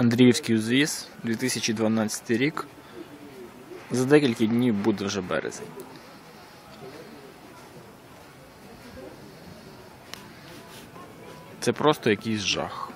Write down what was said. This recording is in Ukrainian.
Андріївський УЗІС 2012 рік. За декілька днів буде вже березень. Це просто якийсь жах.